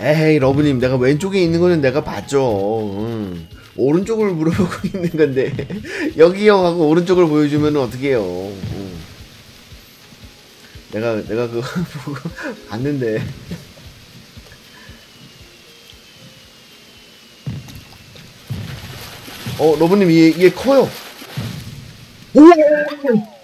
에이 러브님 내가 왼쪽에 있는 거는 내가 봤죠. 응. 오른쪽을 물어보고 있는 건데 여기요 하고 오른쪽을 보여주면 어떡해요. 응. 내가 내가 그거 보고 봤는데. 어 러브님 얘, 얘 커요. 오!